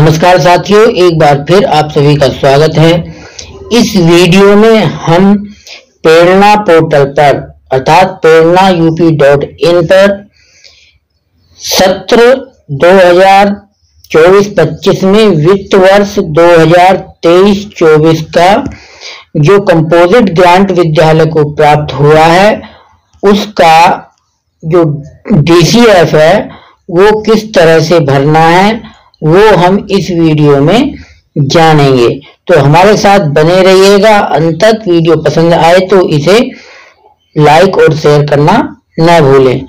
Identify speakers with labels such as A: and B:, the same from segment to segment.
A: नमस्कार साथियों, एक बार फिर आप सभी का स्वागत है। इस वीडियो में हम प्रेरणा पोर्टल पर, अर्थात प्रेरणा यूपी डॉट इन पर सत्र 2024-25 में वित्त वर्ष 2023-24 का जो कंपोजिट ग्रांट विद्यालय को प्राप्त हुआ है, उसका जो डीसीएफ है, वो किस तरह से भरना है वो हम इस वीडियो में जानेंगे। तो हमारे साथ बने रहिएगा। अंत तक वीडियो पसंद आए तो इसे लाइक और शेयर करना न भूलें।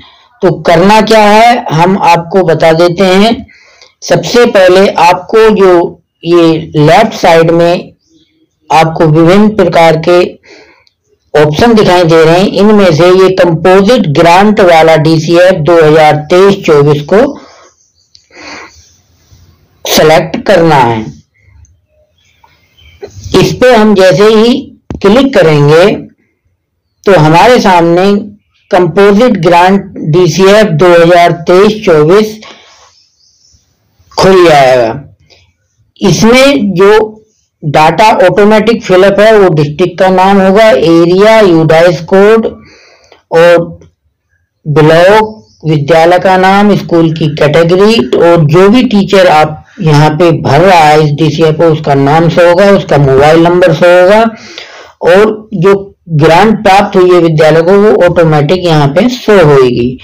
A: तो करना क्या है? हम आपको बता देते हैं। सबसे पहले आपको जो ये लेफ़्ट साइड में आपको विभिन्न प्रकार के ऑप्शन दिखाई दे रहे हैं। इनमें से ये कंपोजिट ग्रांट वाला डीसीएफ 2023-24 को सेलेक्ट करना है। इस पे हम जैसे ही क्लिक करेंगे तो हमारे सामने कंपोजिट ग्रांट डीसीएफ 2023-24 खुल जाएगा। इसमें जो डाटा ऑटोमेटिक फिलअप है, वो डिस्ट्रिक्ट का नाम होगा एरिया यूडाइस कोड और ब्लॉक विद्यालय का नाम स्कूल की कैटेगरी और जो भी टीचर आप यहाँ पे भर रहा है इस डीसीए को, उसका नाम से होगा, उसका मोबाइल नंबर से होगा, और जो ग्रांट प्राप्त हुई है विद्यालय को, वो ऑटोमेटिक यहाँ पे शो होगी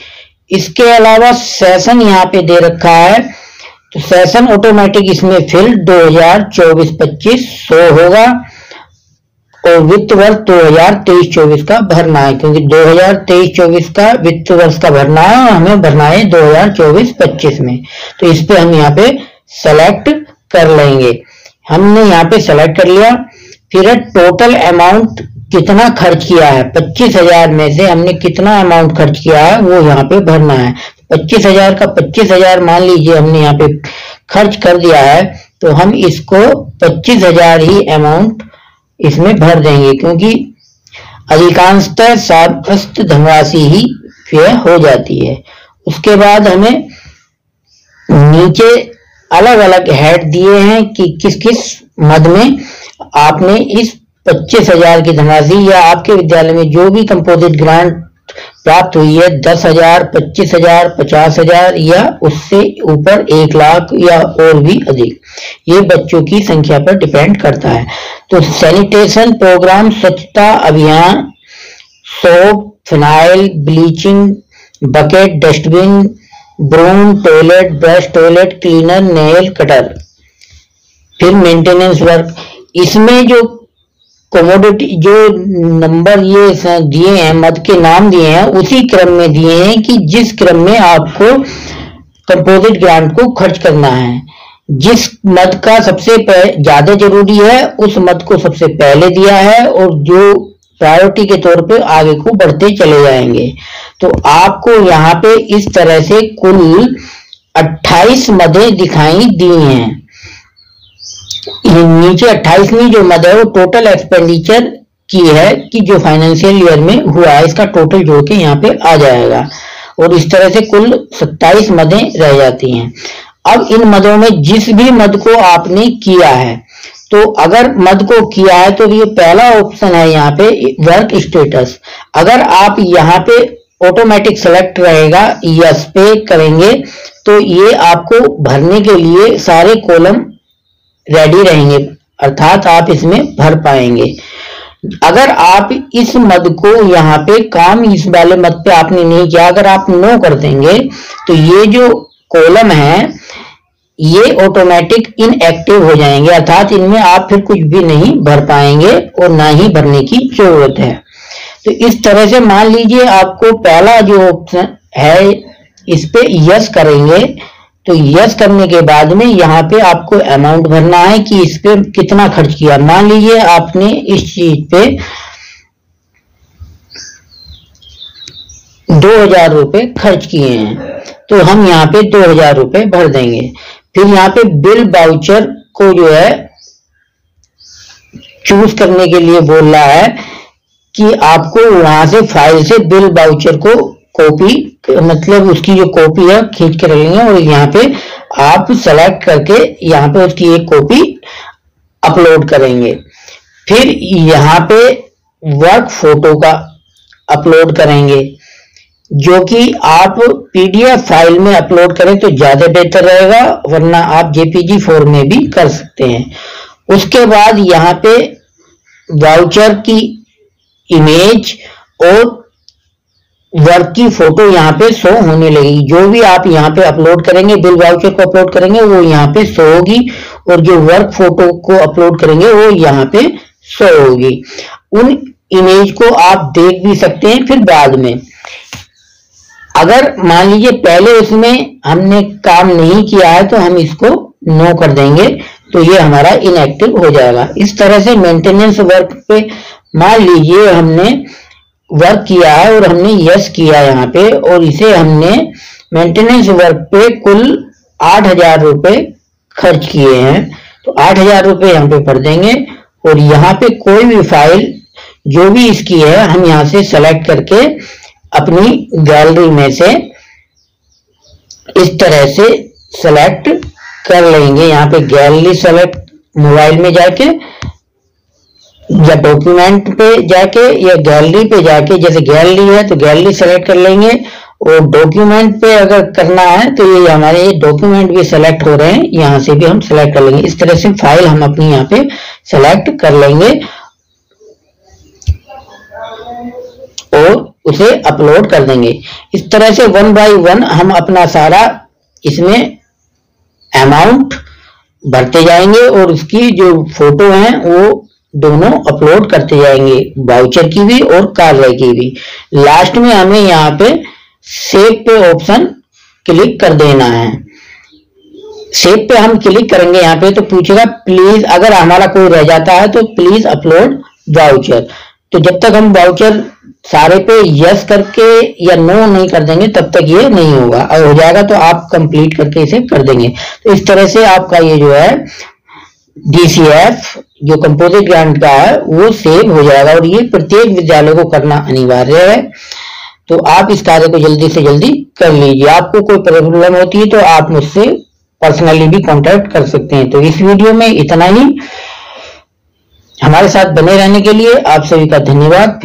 A: इसके अलावा सेशन यहाँ पे दे रखा है तो सेशन ऑटोमेटिक इसमें फिल 2024-25 शो होगा, और वित्त वर्ष 2023-24 का भरना है, क्योंकि 2023-24 का वित्त वर्ष का भरना है, और हमें भरना है 2024-25 में। तो इस पे हम यहाँ पे सेलेक्ट कर लेंगे। हमने यहाँ पे सेलेक्ट कर लिया। फिर टोटल अमाउंट कितना खर्च किया है? पच्चीस हज़ार में से हमने कितना अमाउंट खर्च किया है, वो यहाँ पे भरना है। पच्चीस हज़ार का पच्चीस हज़ार मान लीजिए हमने यहाँ पे खर्च कर दिया है तो हम इसको पच्चीस हज़ार ही अमाउंट इसमें भर देंगे, क्योंकि अधिकांशतः साब्यस्त धनराशि ही व्यय हो जाती है। उसके बाद हमें नीचे अलग अलग हेड दिए हैं कि किस किस मद में आपने इस पच्चीस हज़ार की धनराशि या आपके विद्यालय में जो भी कंपोजिट ग्रांट प्राप्त हुई है, दस हज़ार, पच्चीस हज़ार, पचास हज़ार या उससे ऊपर एक लाख या और भी अधिक, ये बच्चों की संख्या पर डिपेंड करता है। तो सैनिटेशन प्रोग्राम स्वच्छता अभियान soap phenyl bleaching bucket dustbin broom toilet brush toilet cleaner nail cutter फिर मेंटेनेंस वर्क इसमें जो कमोडिटी जो नंबर ये दिए हैं, मद के नाम दिए हैं, उसी क्रम में दिए हैं कि जिस क्रम में आपको कंपोजिट ग्रांट को खर्च करना है। जिस मद का सबसे ज़्यादा ज़रूरी है, उस मद को सबसे पहले दिया है और जो प्रायोरिटी के तौर पे आगे को बढ़ते चले जाएँगे। तो आपको यहाँ पे इस तरह से कुल 28 मदें दिखाई दी हैं। नीचे अट्ठाईसवीं जो मद है, वो टोटल एक्सपेंडिचर की है कि जो फाइनेंशियल ईयर में हुआ है, इसका टोटल जोड़ के यहाँ पे आ जाएगा। और इस तरह से कुल 27 मदें रह जाती हैं। अब इन मदों में जिस भी मद को आपने किया है तो अगर मद को किया है तो ये पहला ऑप्शन है यहाँ पे वर्क स्टेटस अगर आप यहाँ पे ऑटोमेटिक सेलेक्ट रहेगा यस पे करेंगे तो ये आपको भरने के लिए सारे कॉलम रेडी रहेंगे, अर्थात आप इसमें भर पाएँगे। अगर आप इस मद को यहाँ पे काम इस वाले मद पे आपने नहीं किया, अगर आप नो कर देंगे तो ये जो कॉलम है ये ऑटोमेटिक इनएक्टिव हो जाएँगे, अर्थात इनमें आप फिर कुछ भी नहीं भर पाएँगे और ना ही भरने की ज़रूरत है। तो इस तरह से मान लीजिए आपको पहला जो ऑप्शन है, इस पे यस करेंगे तो यस करने के बाद में यहाँ पे आपको अमाउंट भरना है कि इस पे कितना खर्च किया। मान लीजिए आपने इस चीज़ पे दो हज़ार रुपए खर्च किए हैं तो हम यहाँ पे दो हज़ार रुपए भर देंगे। फिर यहाँ पे बिल बाउचर को जो है चूज़ करने के लिए बोल रहा है कि आपको वहाँ से फ़ाइल से बिल बाउचर को कॉपी मतलब उसकी जो कॉपी है, खींच के रखेंगे और यहाँ पे आप सेलेक्ट करके यहाँ पे उसकी एक कॉपी अपलोड करेंगे। फिर यहाँ पे वर्क फ़ोटो का अपलोड करेंगे। जो कि आप पीडीएफ फ़ाइल में अपलोड करें तो ज़्यादा बेहतर रहेगा, वरना आप जेपीजी फोर में भी कर सकते हैं। उसके बाद यहाँ पे वाउचर की इमेज और वर्क की फ़ोटो यहाँ पे शो होने लगेगी। जो भी आप यहाँ पे अपलोड करेंगे बिल वाउचर को अपलोड करेंगे, वो यहाँ पे शो होगी और जो वर्क फ़ोटो को अपलोड करेंगे, वो यहाँ पे शो होगी। उन इमेज को आप देख भी सकते हैं फिर बाद में। अगर मान लीजिए पहले उसमें हमने काम नहीं किया है तो हम इसको नो कर देंगे तो ये हमारा इनएक्टिव हो जाएगा। इस तरह से मेंटेनेंस वर्क पे मान लीजिए हमने वर्क किया है और हमने यस किया यहाँ पे, और इसे हमने मेंटेनेंस वर्क पे कुल आठ हज़ार रुपए खर्च किए हैं तो आठ हज़ार रुपए यहाँ पे भर देंगे, और यहाँ पे कोई भी फ़ाइल जो भी इसकी है, हम यहाँ से सेलेक्ट करके अपनी गैलरी में से इस तरह से सेलेक्ट कर लेंगे। यहाँ पे गैलरी सेलेक्ट मोबाइल में जाके या डॉक्यूमेंट पे जाके या गैलरी पे जाके, जैसे गैलरी है तो गैलरी सेलेक्ट कर लेंगे। और डॉक्यूमेंट पे अगर करना है तो ये हमारे ये डॉक्यूमेंट भी सेलेक्ट हो रहे हैं। यहाँ से भी हम सेलेक्ट कर लेंगे। इस तरह से फ़ाइल हम अपनी यहाँ पे सेलेक्ट कर लेंगे। उसे अपलोड कर देंगे। इस तरह से वन बाय वन हम अपना सारा इसमें अमाउंट भरते जाएँगे और उसकी जो फ़ोटो है, वो दोनों अपलोड करते जाएँगे वाउचर की भी और कार्य की भी। लास्ट में हमें यहाँ पे सेव पे ऑप्शन क्लिक कर देना है। सेव पे हम क्लिक करेंगे यहाँ पे तो पूछेगा प्लीज़ अगर हमारा कोई रह जाता है तो प्लीज़ अपलोड वाउचर तो जब तक हम वाउचर सारे पे यस करके या नो नहीं कर देंगे, तब तक ये नहीं होगा। और हो जाएगा तो आप कंप्लीट करके इसे कर देंगे। तो इस तरह से आपका ये जो है डीसीएफ जो कंपोजिट ग्रांट का है, वो सेव हो जाएगा। और ये प्रत्येक विद्यालय को करना अनिवार्य है। तो आप इस कार्य को जल्दी से जल्दी कर लीजिए। आपको कोई प्रॉब्लम होती है तो आप मुझसे पर्सनली भी कांटेक्ट कर सकते हैं। तो इस वीडियो में इतना ही। हमारे साथ बने रहने के लिए आप सभी का धन्यवाद।